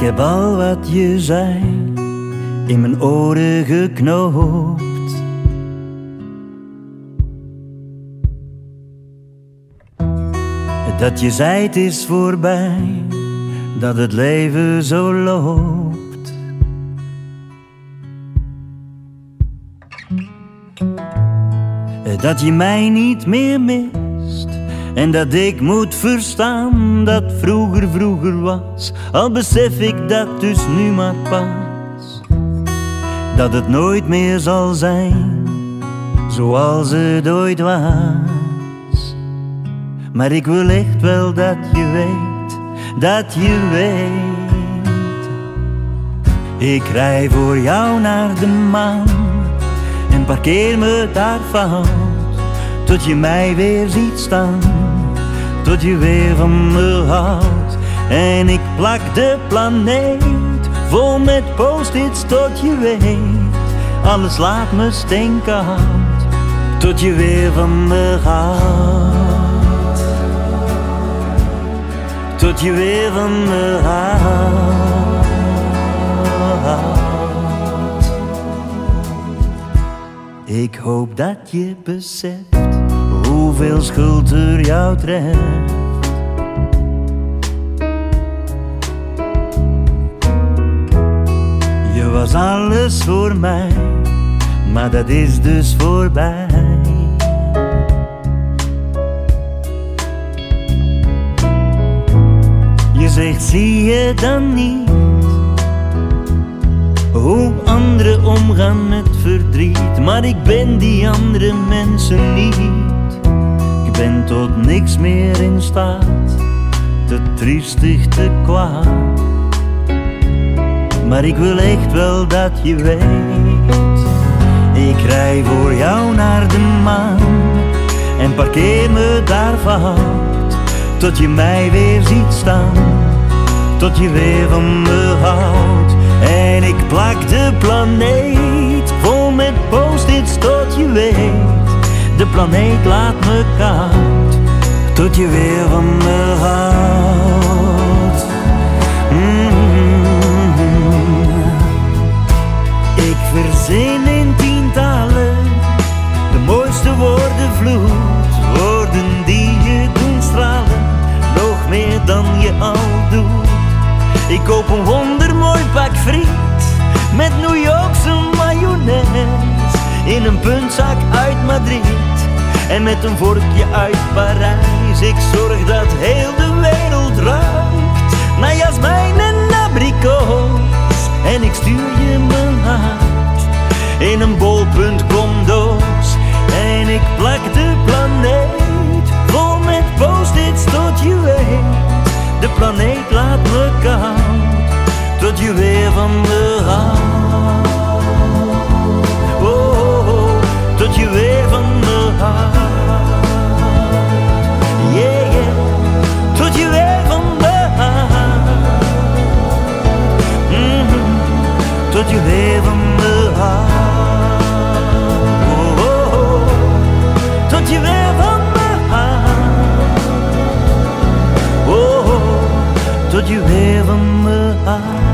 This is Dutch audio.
Ik heb al wat je zei in mijn oren geknoopt. Dat je zei het is voorbij, dat het leven zo loopt. Dat je mij niet meer mist en dat ik moet verstaan dat vroeger vroeger was. Al besef ik dat dus nu maar pas, dat het nooit meer zal zijn zoals het ooit was. Maar ik wil echt wel dat je weet, dat je weet. Ik rij voor jou naar de maan en parkeer me daar fout. Tot je mij weer ziet staan, tot je weer van me houdt. En ik plak de planeet vol met post-its tot je weet. Alles laat me stinkend, tot je weer van me houdt. tot je weer van me houdt. Ik hoop dat je beseft hoeveel schuld er jou treft. Je was alles voor mij, maar dat is dus voorbij. zegt, zie je dan niet hoe anderen omgaan met verdriet? Maar ik ben die andere mensen niet. Ben tot niks meer in staat, te triestig, te kwaad. Maar ik wil echt wel dat je weet, ik rij voor jou naar de maan en parkeer me daar fout, tot je mij weer ziet staan tot je weer van me houdt. En ik plak de planeet vol met post-its tot je weet. Planeet laat me koud, tot je weer van me houdt. Mm-hmm. Ik verzin in tientallen de mooiste woorden vloed. Woorden die je doen stralen, nog meer dan je al doet. Ik koop een wondermooi pak friet met New Yorkse mayonaise in een puntzak uit Madrid en met een vorkje uit Parijs. Tot je weer van me houdt.